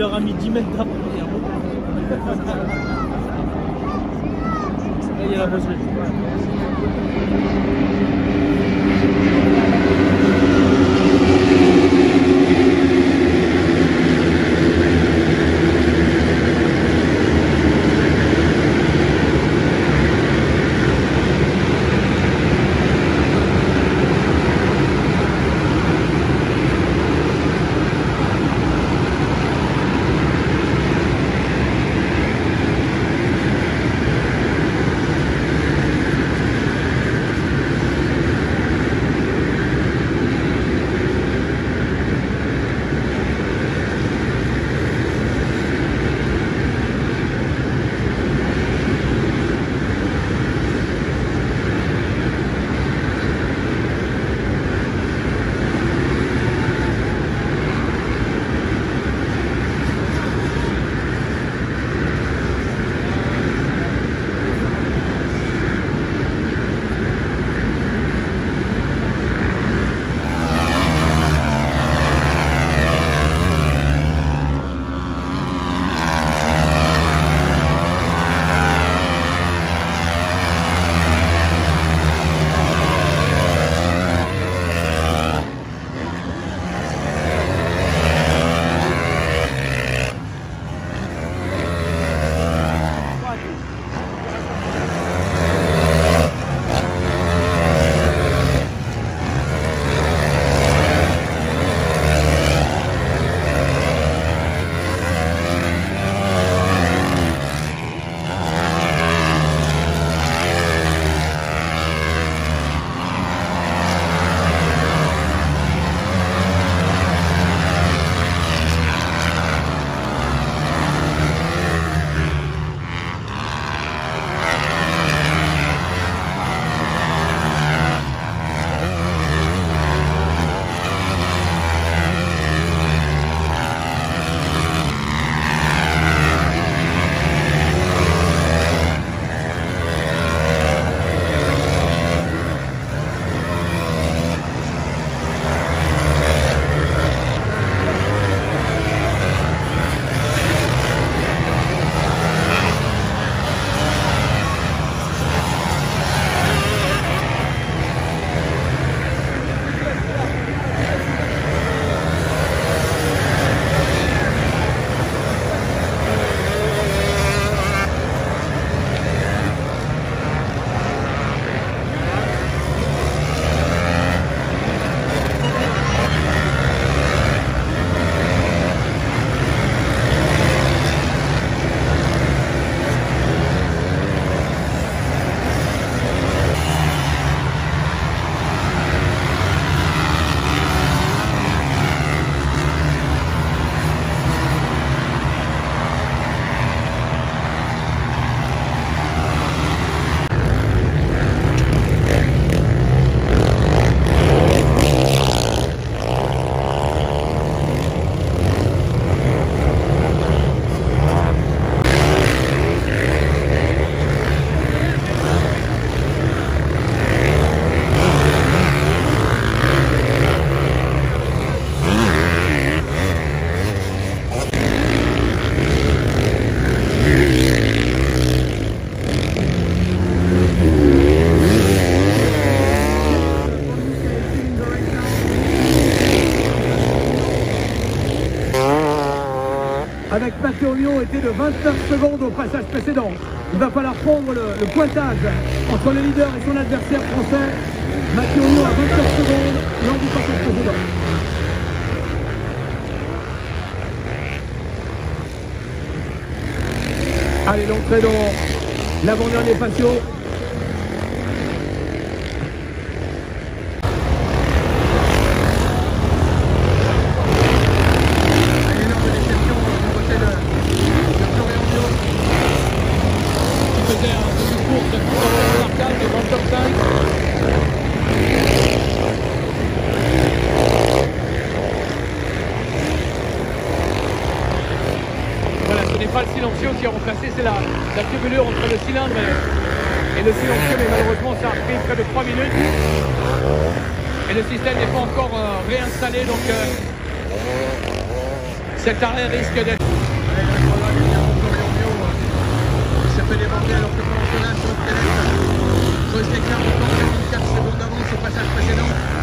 il leur a mis 10 mètres d'après. Là, il y a la bosserie. Était de 29 secondes au passage précédent. Il va falloir prendre le, pointage entre le leader et son adversaire français. Mathieu Lyon à 29 secondes lors du passage précédent. Allez, l'entrée dans l'avant-dernier patio. Qui faisait un demi-course de l'arcade et dans le top 5. Voilà, ce n'est pas le silencieux qui a remplacé, c'est la, la tubulure entre le cylindre et, et le silencieux, mais malheureusement ça a pris près de 3 minutes. Et le système n'est pas encore euh, réinstallé, donc euh, Cet arrêt risque d'être... Il s'est fait déborder alors que pendant cela, sur le creuse l'écart de 4 secondes d'avance au passage précédent.